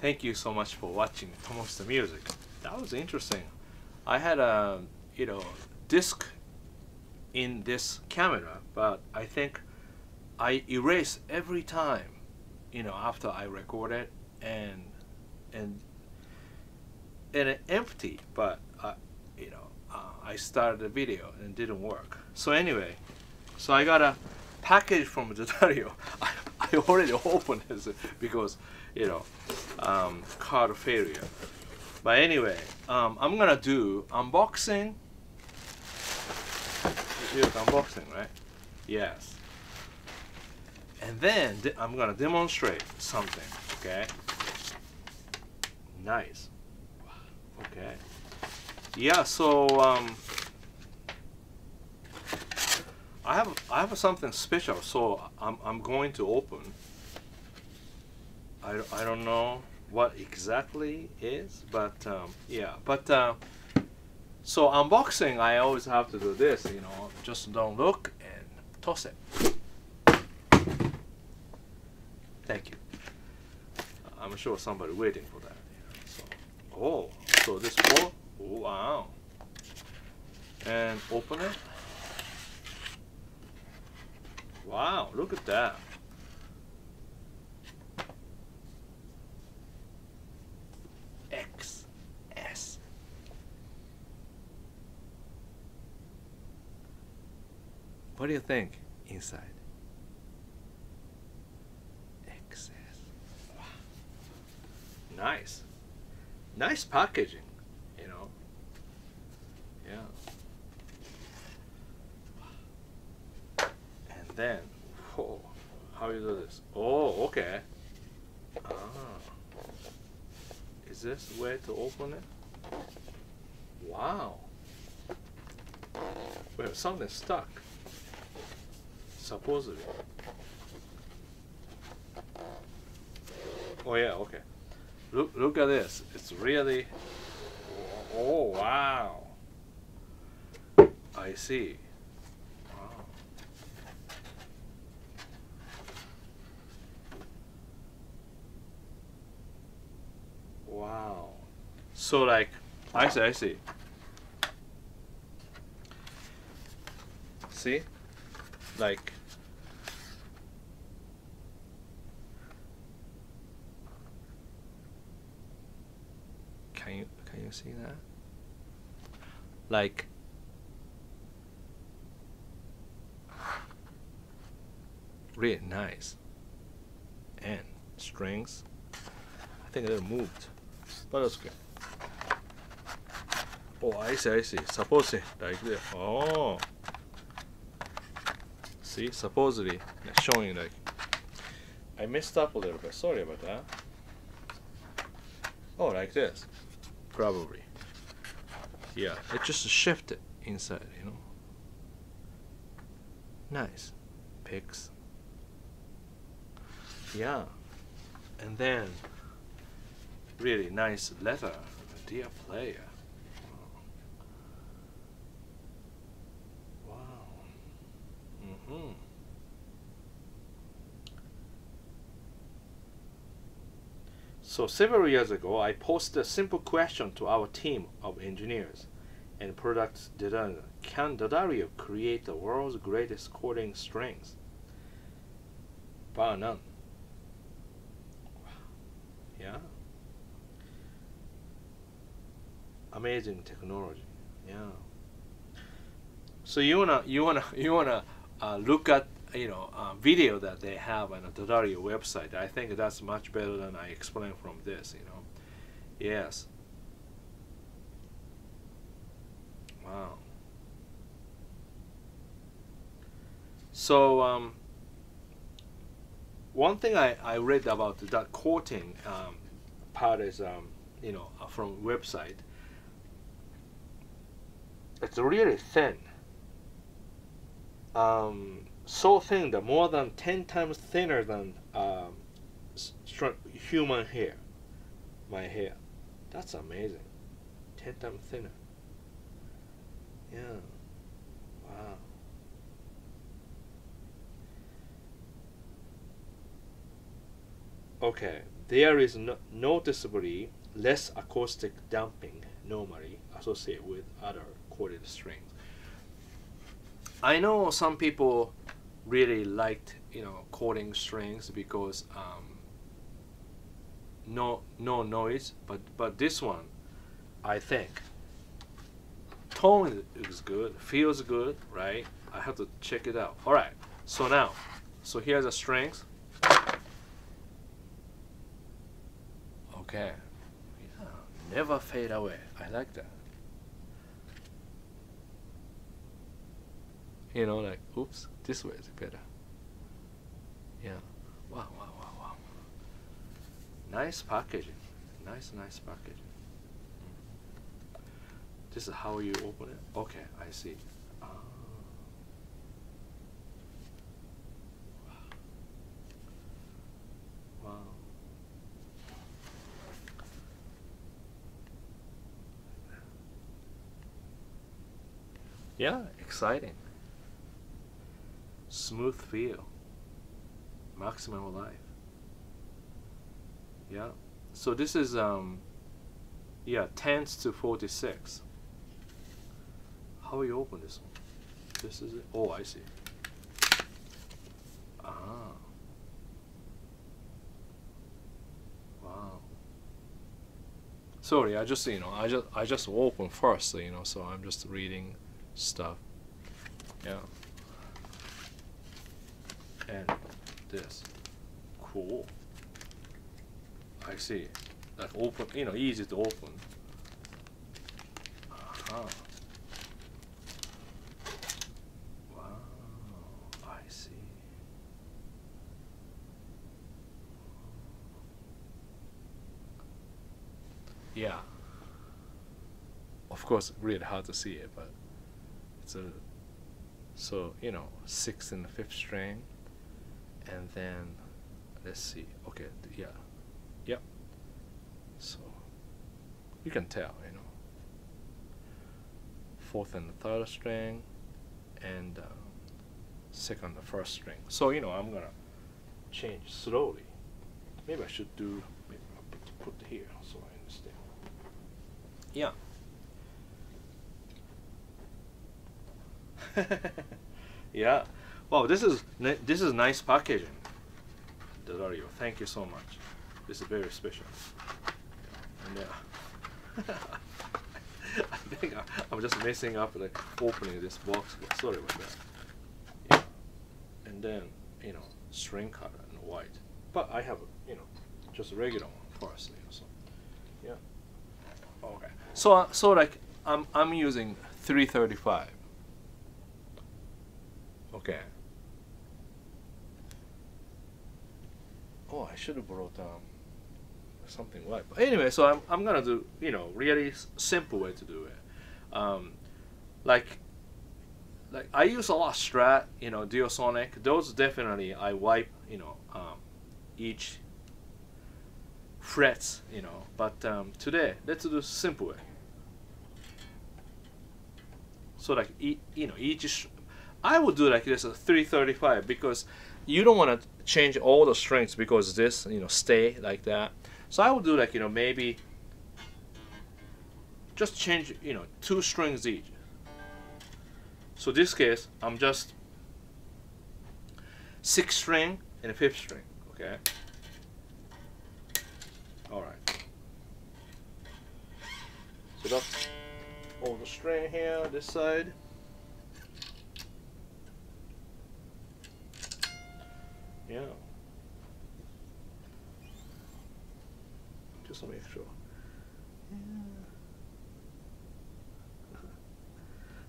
thank you so much for watching Tomo's Music. That was interesting. I had a you know disc in this camera, but I think I erase every time, you know, after I record it and and and it empty, but uh, you know, uh, I started the video and it didn't work. So anyway, so I got a package from D'Addario. I, I already opened this because you know um, card failure. But anyway, um, I'm gonna do unboxing. Here's unboxing, right? Yes. And then I'm gonna demonstrate something. Okay. Nice. Okay. Yeah. So um, I have I have something special. So I'm I'm going to open. I, I don't know what exactly is, but um, yeah. But uh, so unboxing, I always have to do this. You know, just don't look and toss it. Thank you. I'm sure somebody waiting for that. So, oh, so this four, oh, wow. And open it. Wow, look at that. What do you think inside? XS. Wow. Nice. Nice packaging, you know. Yeah. And then, whoa, how you do this? Oh, okay. Ah. Is this way to open it? Wow. Wait, something stuck. Supposedly. Oh yeah, okay. Look, look at this. It's really. Oh wow. I see. Wow. Wow. So like, I see, I see. See, like. Can you see that? Like. Really nice. And strings. I think they're moved, but that's good. Oh, I see, I see. Supposedly, like this. Oh. See, supposedly, showing like. I messed up a little bit. Sorry about that. Oh, like this. Probably. Yeah, it just shifted inside, you know. Nice. Picks. Yeah. And then really nice letter, dear player. Wow. Mm-hmm. So several years ago, I posed a simple question to our team of engineers and product designers. Can D'Addario create the world's greatest coating strings? Bar none. Yeah. Amazing technology. Yeah. So you wanna you wanna you wanna uh, look at you know uh, video that they have on the D'Addario website. I think that's much better than I explain from this. You know. Yes. Wow. So um, one thing I, I read about that coating um, part is um, you know uh, from website. It's really thin. Um, so thin that more than ten times thinner than um, human hair. My hair. That's amazing. Ten times thinner. Yeah. Wow. Okay, there is no, noticeably less acoustic damping normally associated with other corded strings. I know some people really liked you know cording strings because um, no no noise, but but this one, I think tone is good, feels good, right? I have to check it out. All right, so now, so here's the strings. Okay, yeah, never fade away. I like that. You know, like, oops, this way is better. Yeah. Wow, wow, wow, wow. Nice packaging. Nice, nice packaging. This is how you open it? Okay, I see. Ah. Wow. Yeah, exciting. Smooth feel. Maximum life. Yeah. So this is um yeah, tens to 46. How you open this one? This is it? Oh, I see. Ah. Wow. Sorry, I just, you know, I just, I just open first, you know, so I'm just reading stuff. Yeah. And this. Cool. I see. Like open, you know, easy to open. Aha. Wow, I see. Yeah. Of course, really hard to see it, but it's a so you know sixth and the fifth string, and then let's see. Okay, yeah, yep. So you can tell, you know. Fourth and the third string, and um, second the first string. So you know, I'm gonna change slowly. Maybe I should do. Maybe I'll put, put here so I understand. Yeah. yeah. Wow, this is this is nice packaging. D'Addario, thank you so much. This is very special. And yeah. I think I'm just messing up like opening this box. Sorry about that. Yeah. And then you know string color and white. But I have you know just a regular one. You know, so yeah. Okay. So uh, so like I'm I'm using 335. Okay. Oh, I should have brought um something white. But anyway, so I'm I'm gonna do you know really simple way to do it. Um, like like I use a lot of Strat, you know, Duosonic. Those definitely I wipe, you know, um, each frets, you know. But um, today, let's do simple way. So like you know each, I would do like this a 335 because you don't want to change all the strings because this you know stay like that. So I would do like you know maybe just change you know two strings each. So this case I'm just sixth string and a fifth string. Okay. All right. So that's all the string here, this side. Yeah. Just to make sure.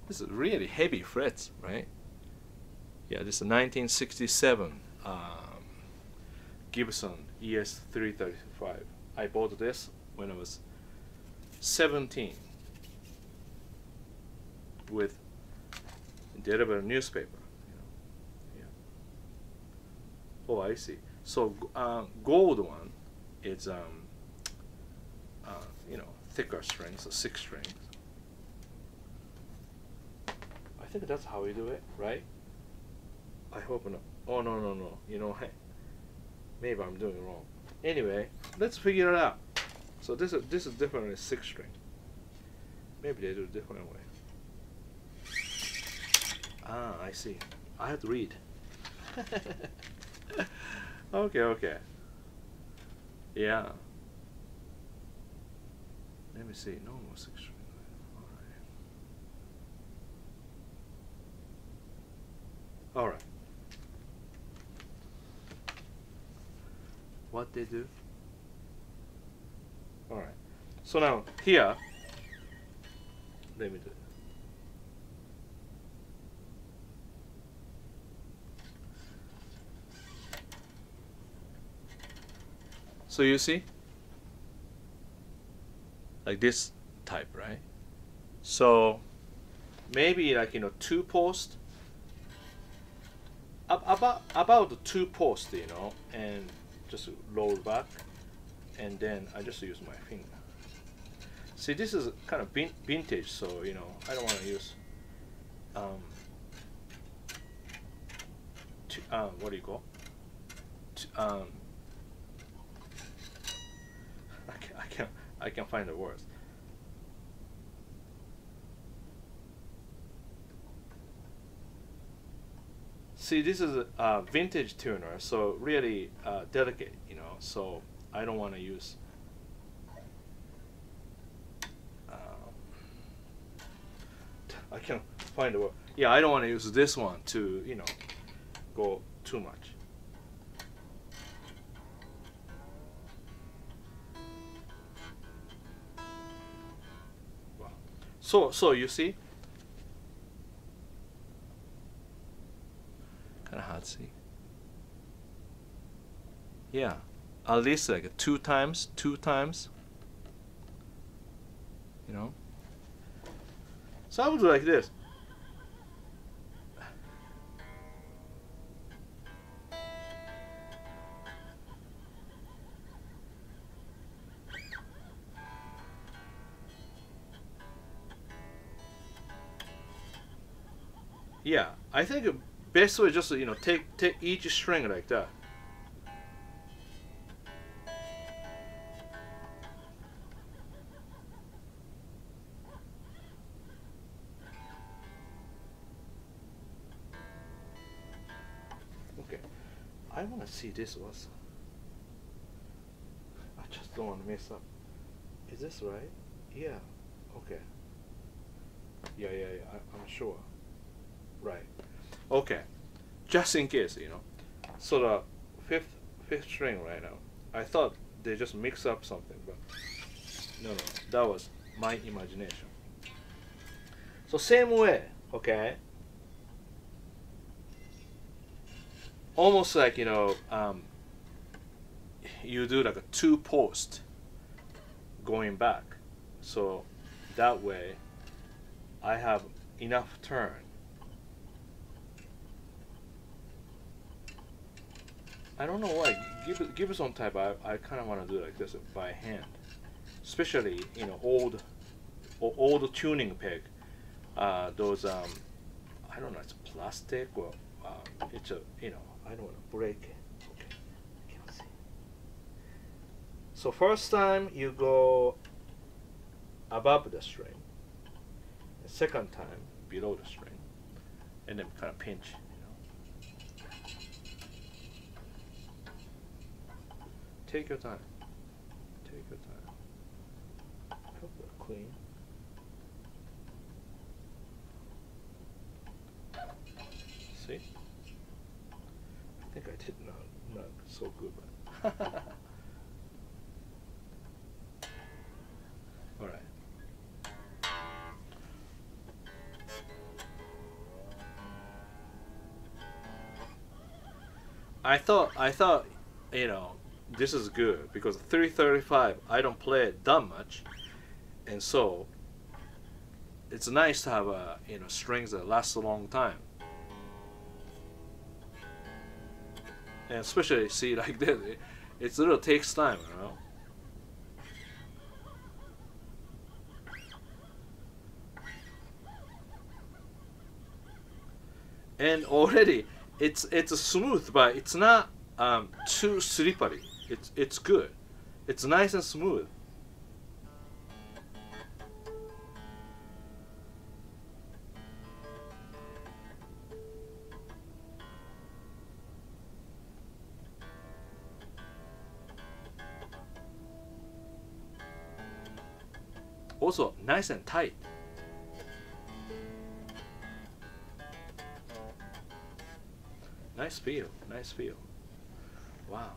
This is really heavy frets, right? Yeah, this is a 1967 um, Gibson ES335. I bought this when I was 17 with deliver newspaper. You know. yeah. Oh, I see. So uh, gold one is um, uh, you know thicker strings, so six strings. I think that's how we do it, right? I hope not. Oh no no no. You know, hey, maybe I'm doing wrong. Anyway, let's figure it out. So this is this is definitely six string. Maybe they do it different way. Ah, I see. I have to read. okay, okay. Yeah. Let me see. No more six string. All right. All right. What they do? All right. So now here, let me do. So you see, like this type, right? So maybe like you know two post about about the two post, you know, and just roll back, and then I just use my finger. See, this is kind of vintage, so you know I don't want to use um, to, um, what do you call? To, um, I can I can find the words. See, this is a vintage tuner, so really uh, delicate, you know. So I don't want to use. Um, I can't find the word. Yeah, I don't want to use this one to, you know, go too much. So, so you see, kind of hard to see. Yeah, at least like two times, two times. You know. So I would do like this. I think the best way is just you know take take each string like that. Okay, I want to see this also. I just don't want to mess up. Is this right? Yeah. Okay. Yeah, yeah, yeah. I, I'm sure. Right. Okay. Just in case, you know. So the fifth fifth string right now. I thought they just mix up something, but no, no. That was my imagination. So same way, okay. Almost like you know, um, you do like a two post going back. So that way, I have enough turn I don't know why. Give it, give it some type. I, I kind of want to do like this by hand, especially you know old, old tuning peg. Uh, those um, I don't know. It's plastic or um, it's a you know I don't want to break it. Okay. So first time you go above the string. The second time below the string, and then kind of pinch. Take your time. Take your time. They're. See? I think I did not not so good, but all right. I thought I thought you know this is good because 335 I don't play it that much. And so it's nice to have a you know strings that last a long time. And especially see like this it, it's little takes time you know? And already it's it's smooth but it's not um, too slippery It's it's good. It's nice and smooth. Also nice and tight. Nice feel, nice feel. Wow,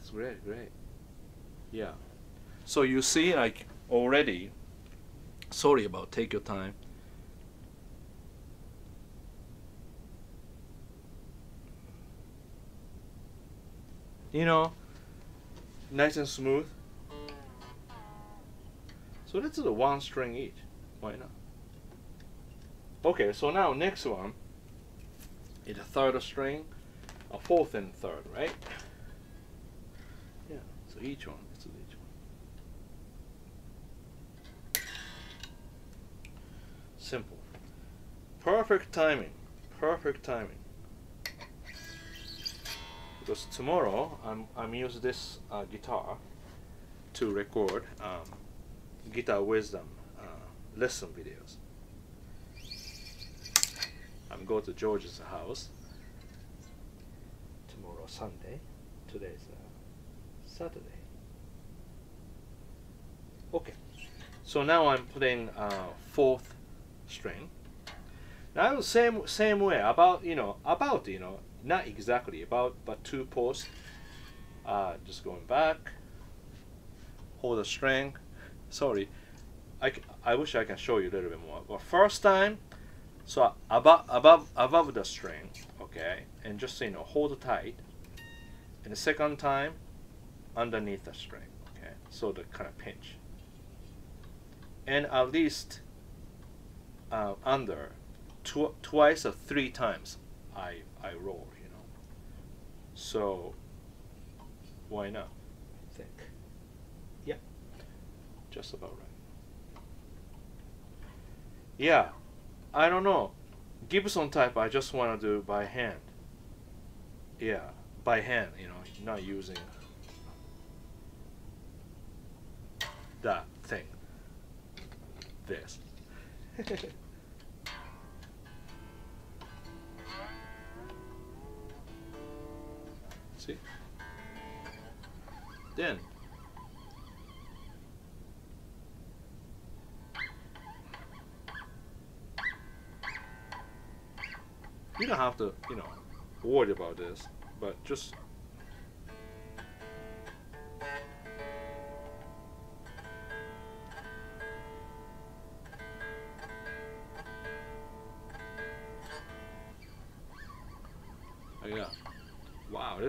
that's great, great. Yeah. So you see, like already. Sorry about take your time. You know, nice and smooth. So is a one string each. Why not? Okay, so now next one is a third string, a fourth and third, right? So each one, this is each one. Simple. Perfect timing. Perfect timing. Because tomorrow I'm I'm using this uh, guitar to record um, guitar wisdom uh, lesson videos. I'm going to George's house tomorrow Sunday. Today's uh, Saturday. Okay, so now I'm playing uh, fourth string. Now same same way about you know about you know not exactly about but two posts. Uh, just going back. Hold the string. Sorry, I, I wish I can show you a little bit more. But first time, so above above above the string, okay, and just you know hold tight. And the second time, underneath the string, okay, so the kind of pinch. And at least uh, under tw twice or three times, I I roll, you know. So why not? I think. Yeah, just about right. Yeah, I don't know. Gibson type I just want to do by hand. Yeah, by hand, you know, not using that thing. This. See? Then you don't have to, you know, worry about this, but just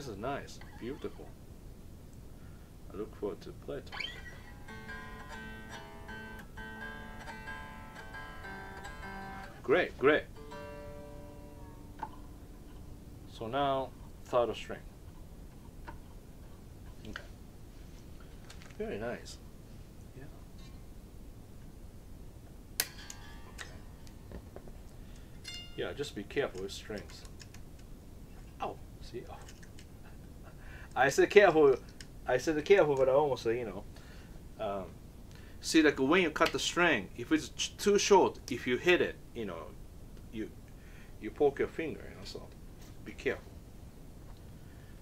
this is nice. Beautiful. I look forward to play it. Great, great. So now, third string. Okay. Very nice. Yeah. Okay. Yeah, just be careful with strings. Oh, see, oh. I said careful. I said careful, but I almost say, you know. Um, see, like when you cut the string, if it's too short, if you hit it, you know, you you poke your finger, you know. So be careful.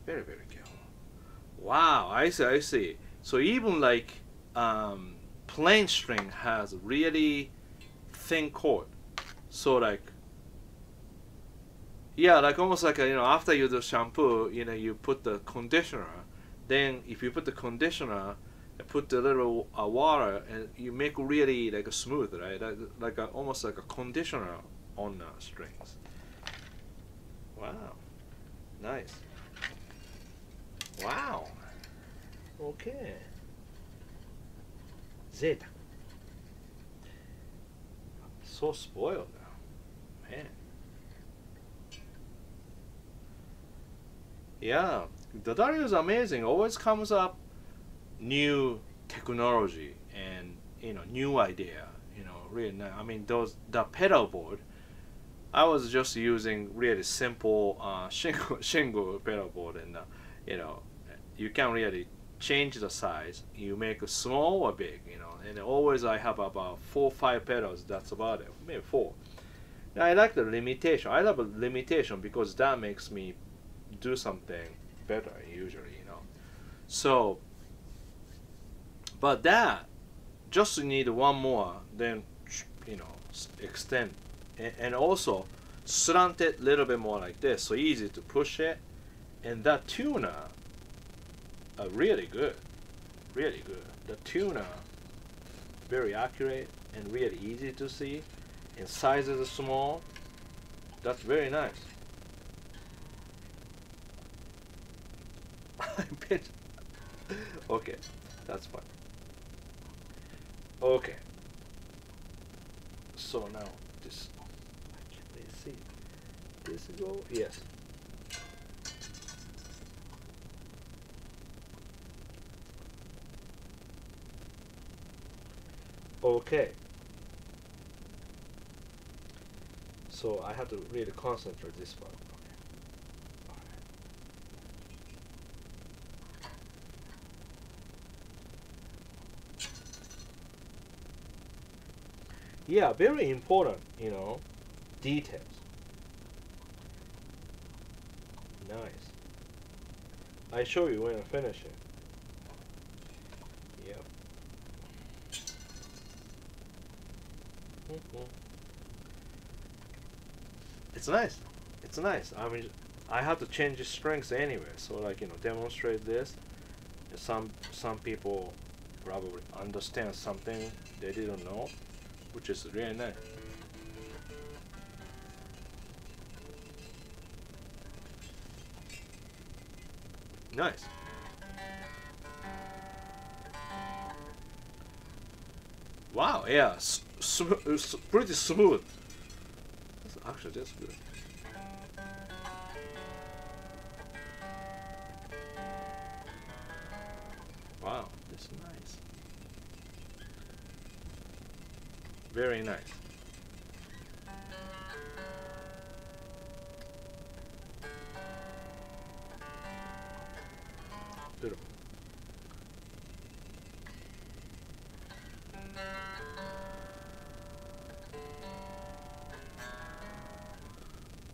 Very, very careful. Wow, I see, I see. So even like um, plain string has really thin cord. So like yeah, like almost like a, you know after you do shampoo, you know you put the conditioner. Then if you put the conditioner, put the little uh, water, and you make really like a smooth, right? Like, like a, almost like a conditioner on uh, strings. Wow, nice. Wow. Okay. Zeta. So spoiled now, man. Yeah, D'Addario is amazing. Always comes up new technology and you know new idea. You know, really. Nice. I mean, those the pedal board. I was just using really simple uh, shingle shingle pedal board, and uh, you know, you can really change the size. You make it small or big, you know. And always I have about four, five pedals. That's about it. Maybe four. I like the limitation. I love a limitation because that makes me do something better usually, you know. So, but that just need one more, then you know extend, and, also slant it a little bit more like this, so easy to push it, and that tuner are really good, really good. The tuner very accurate and really easy to see, and sizes small. That's very nice. I okay, that's fine. Okay. So now this. I can't really see. This is all. Yes. Okay. So I have to really concentrate this part. Yeah very important you know details. Nice. I show you when I finish it. Yep. Mm -hmm. it's nice. It's nice. I mean I have to change the strengths anyway so like you know demonstrate this. Some some people probably understand something they didn't know which is really nice. Nice. Wow, yeah, sm uh, pretty smooth. Actually, that's good. Very nice.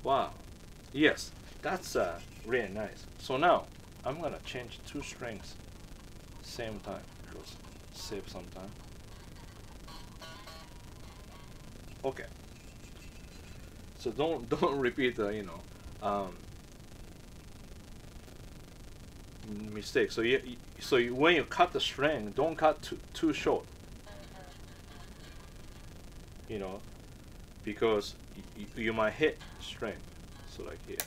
Wow. Yes, that's uh, really nice. So now, I'm gonna change two strings same time because save some time. Okay. So don't don't repeat the you know um, mistake. So you so you, when you cut the string, don't cut too too short. You know, because you might hit string. So like here.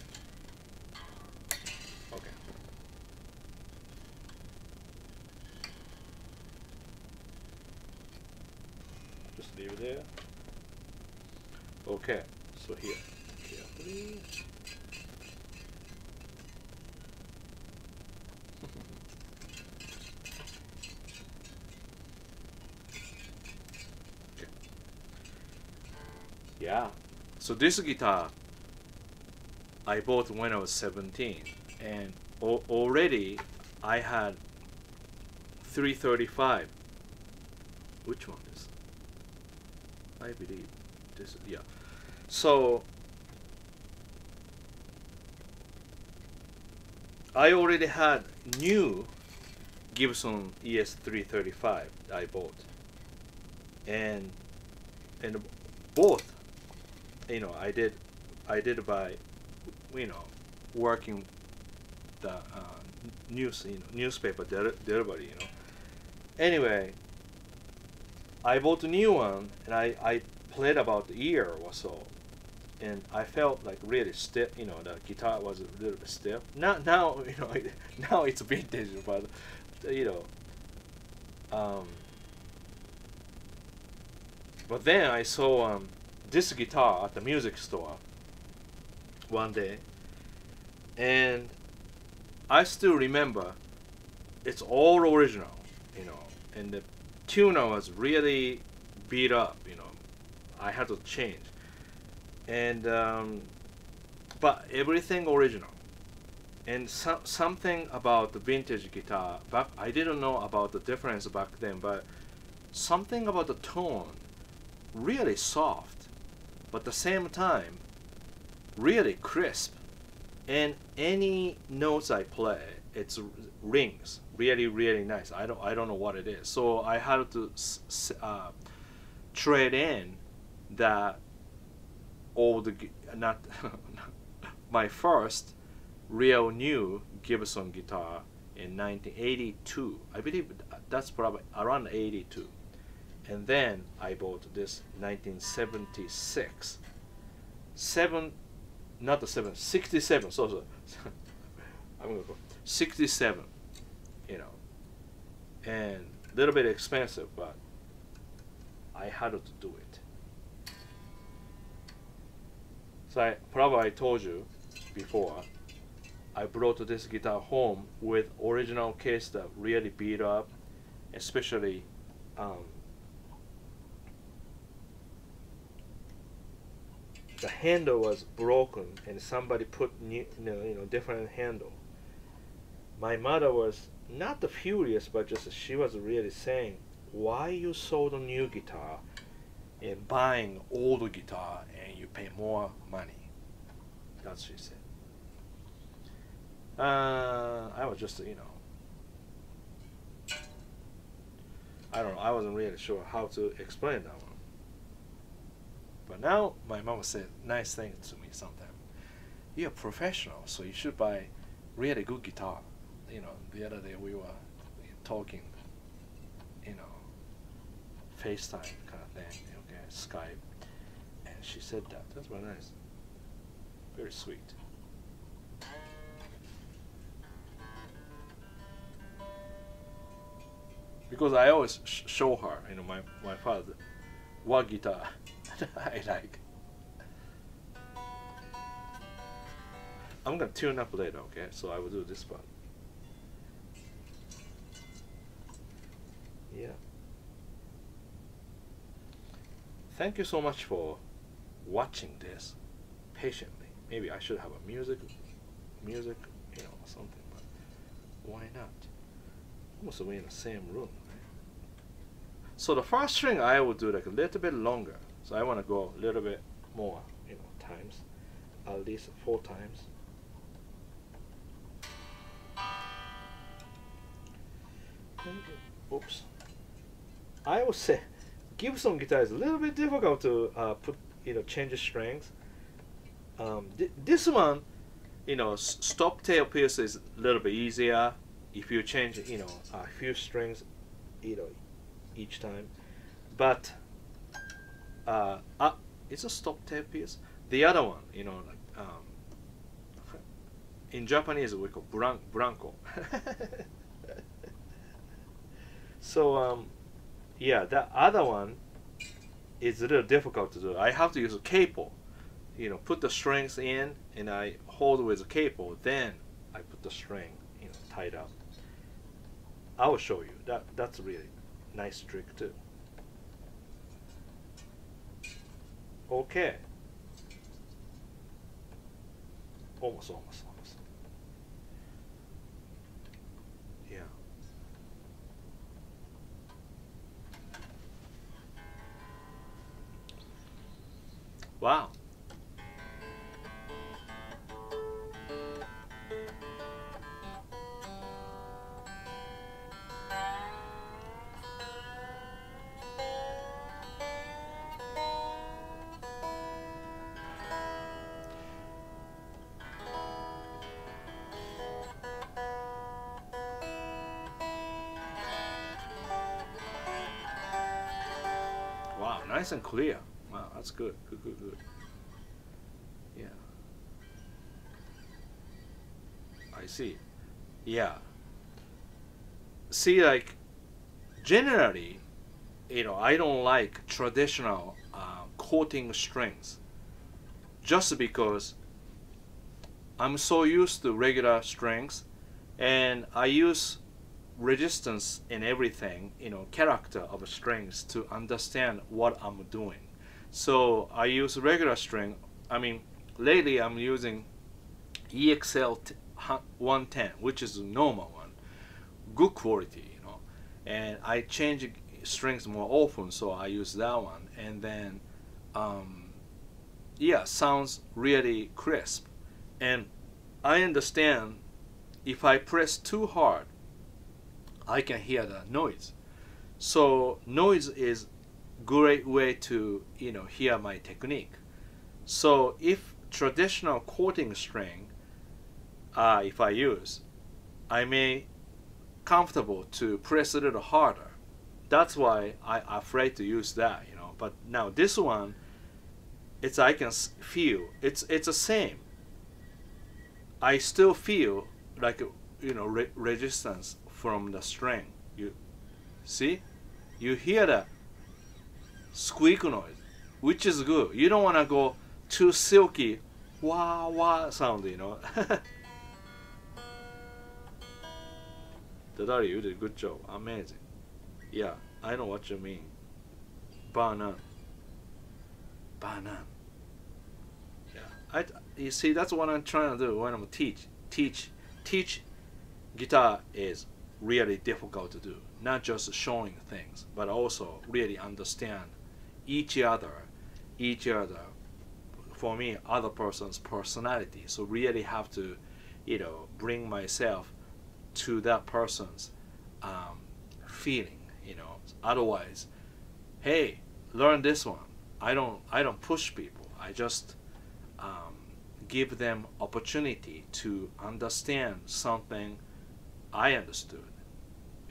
Okay. Just leave it there. Okay, so here, carefully. okay. Yeah, so this guitar I bought when I was 17 and already I had 335 which one is? I believe this yeah so I already had new Gibson ES335 I bought. And and both you know I did I did by you know working the uh, news you know, newspaper delivery you know. Anyway I bought a new one and I, I played about a year or so and I felt like really stiff. You know, the guitar was a little bit stiff. Now, now you know, now it's vintage, but you know. Um, but then I saw um, this guitar at the music store one day, and I still remember it's all original, you know, and the tuner was really beat up, you know. I had to change and um, but everything original. And some something about the vintage guitar back I didn't know about the difference back then but something about the tone really soft but the same time really crisp. And any notes I play it's rings really really nice. I don't I don't know what it is. So I had to uh, trade in that old not my first real new Gibson guitar in 1982. I believe that's probably around 82. And then I bought this 1976. Seven, not the seven, 67. So, so I'm gonna go 67. You know, and a little bit expensive, but I had to do it. So I probably I told you before I brought this guitar home with original case that really beat up, especially um, the handle was broken and somebody put new, you know, you know different handle. My mother was not furious, but just she was really saying, "Why you sold a new guitar and buying old guitar pay more money?" That's what she said. Uh, I was just, you know, I don't know. I wasn't really sure how to explain that one. But now my mom said nice things to me sometimes. You're a professional, so you should buy really good guitar. You know, the other day we were talking, you know, FaceTime kind of thing, okay, Skype, she said that. That's very nice. Very sweet. because I always sh show her, you know, my, my father, what guitar I like. I'm gonna tune up later, okay? So I will do this part. Yeah. Thank you so much for watching this patiently. Maybe I should have a music, music, you know, something, but why not? Almost we in the same room. So the first string I will do like a little bit longer. So I want to go a little bit more, you know, times, at least four times. Oops. I would say Gibson guitar is a little bit difficult to uh, put, you know, change the strings. Um, th this one, you know, stop tail piece is a little bit easier if you change, you know, a few strings, you know, each time. But uh, uh, it's a stop tail piece. The other one, you know, like um, in Japanese we call bran branco. so um, yeah, the other one is a little difficult to do. I have to use a cable, You know, put the strings in and I hold with a cable. Then I put the string, you know, tied up. I will show you. That that's really nice trick too. Okay. Almost, almost, Wow. Wow, nice and clear. That's good. Good, good, good. Yeah. I see. Yeah. See, like, generally, you know, I don't like traditional uh, coating strings just because I'm so used to regular strings and I use resistance in everything, you know, character of strings to understand what I'm doing. So I use regular string. I mean, lately I'm using EXL 110, which is normal one, good quality, you know. And I change strings more often, so I use that one. And then, um, yeah, sounds really crisp. And I understand if I press too hard, I can hear the noise. So noise is great way to you know hear my technique. So if traditional coating string, uh, if I use, I may comfortable to press a little harder. That's why I afraid to use that, you know. But now this one, it's I can feel it's it's the same. I still feel like you know re resistance from the string. You see, you hear the squeak noise, which is good. You don't want to go too silky, wah wah sound, you know. D'Addario, you did a good job. Amazing. Yeah, I know what you mean. Banan. Banan. Yeah, I. You see, that's what I'm trying to do when I'm teach. Teach, teach. Guitar is really difficult to do. Not just showing things, but also really understand each other, each other. For me, other person's personality. So really have to, you know, bring myself to that person's um, feeling. You know, otherwise, hey, learn this one. I don't. I don't push people. I just um, give them opportunity to understand something I understood,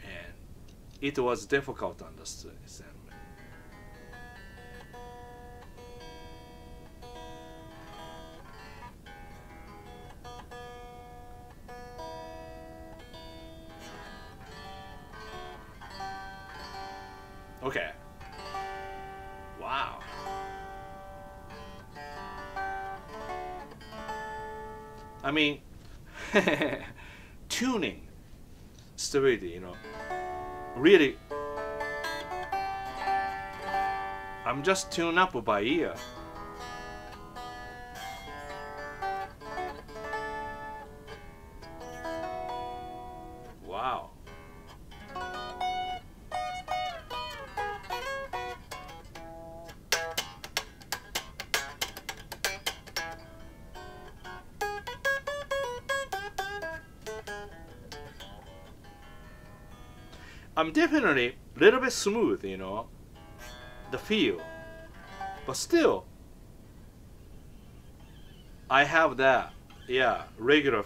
and it was difficult to understand. Just tune up by ear. Wow. I'm definitely a little bit smooth, you know, the feel, but still, I have that, yeah, regular.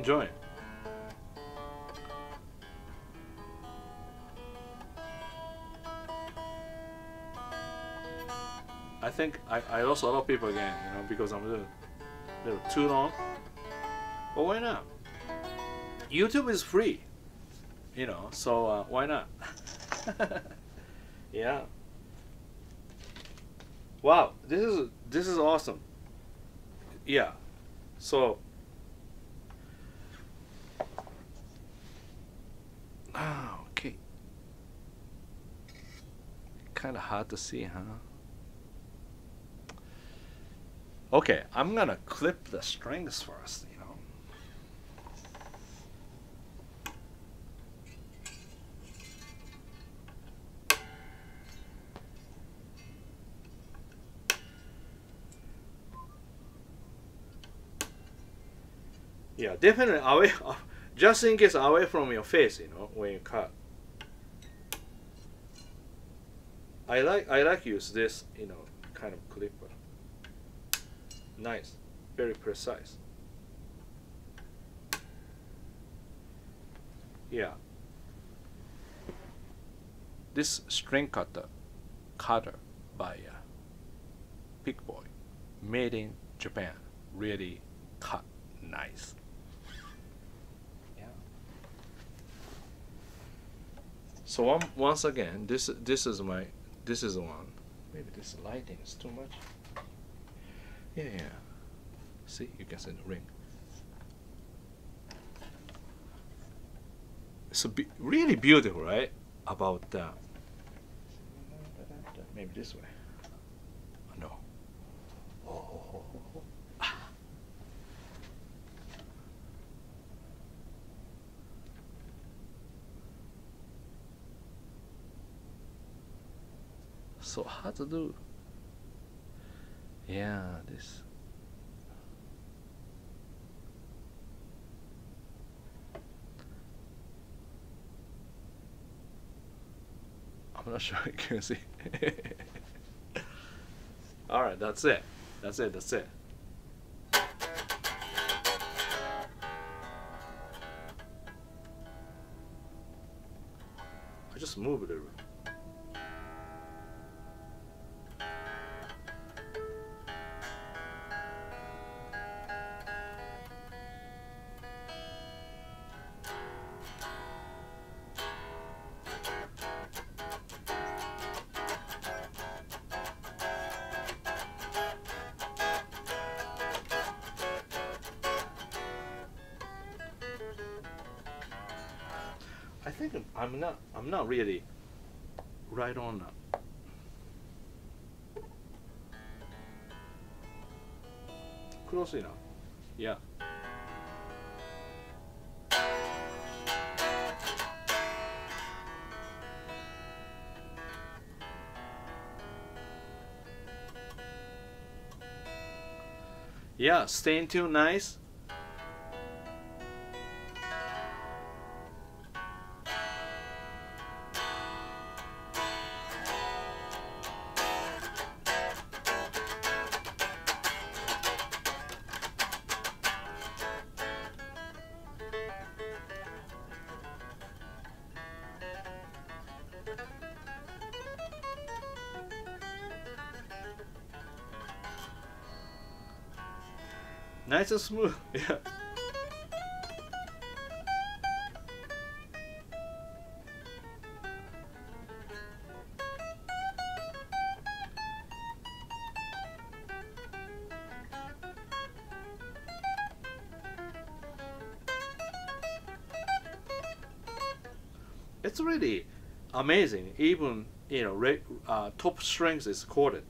Enjoying. I think I, I lost a lot of people again, you know, because I'm a little, little too long. But why not? YouTube is free, you know, so uh, why not? yeah. Wow, this is this is awesome. Yeah. So Ah, okay. Kind of hard to see, huh? Okay, I'm gonna clip the strings first, you know. Yeah, definitely away, just in case away from your face, you know, when you cut. I like I like use this, you know, kind of clipper. Nice, very precise. yeah. This string cutter, cutter by uh, Pick Boy, made in Japan, really cut nice. Yeah. So once again, this this is my this is one. Maybe this lighting is too much. Yeah, yeah. See, you can see the ring. It's be really beautiful, right? About uh, maybe this way. No. Oh, oh, oh, oh, oh. Ah. So hard to do. Yeah, this. I'm not sure you can see. All right, that's it. That's it. That's it. I just move it. I think I'm not. I'm not really right on that. Close enough. Yeah. Yeah, staying tuned nice. And smooth. Yeah. It's really amazing. Even you know, uh, top strings is coated.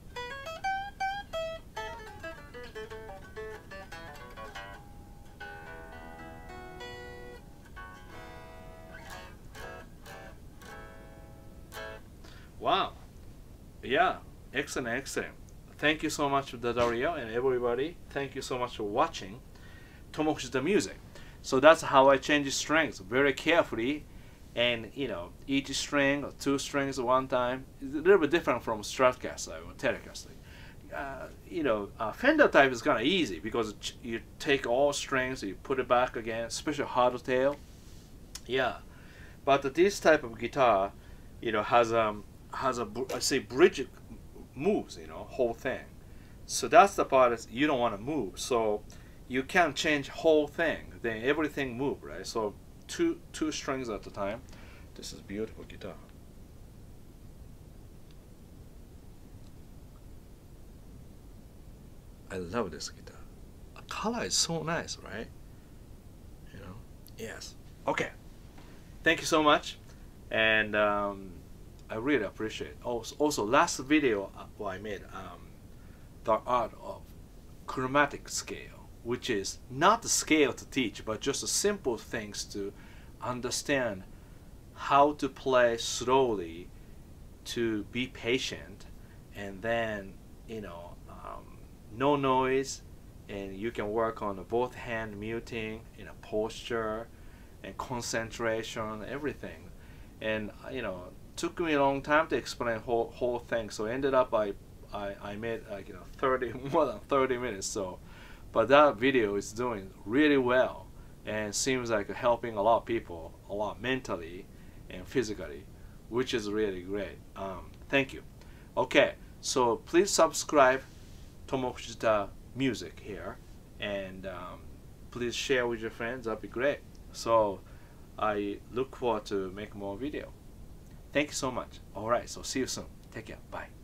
Excellent, excellent. Thank you so much, D'Addario and everybody. Thank you so much for watching Tomo Fujita Music. So that's how I change strings very carefully. And, you know, each string, or two strings at one time, is a little bit different from Stratocaster or Telecaster. Uh, you know, uh, Fender type is kind of easy because you take all strings, you put it back again, especially hardtail. Yeah, but this type of guitar, you know, has um, has a I say bridge moves, you know, whole thing. So that's the part is you don't want to move. So you can't change whole thing. Then everything move, right? So two two strings at a time. This is beautiful guitar. I love this guitar. The color is so nice, right? You know. Yes. Okay. Thank you so much, and. Um, I really appreciate. Also, also last video uh, I made, um, the art of chromatic scale, which is not the scale to teach, but just simple things to understand how to play slowly, to be patient, and then you know, um, no noise, and you can work on both hand muting, you know, posture, and concentration, everything, and you know took me a long time to explain whole whole thing. So ended up I I, I made like you know 30 more than 30 minutes. So, but that video is doing really well, and seems like helping a lot of people a lot mentally and physically which is really great um, thank you okay so please subscribe Tomo Fujita music here and um, please share with your friends that'd be great so I look forward to make more video thank you so much. Alright so see you soon. Take care. Bye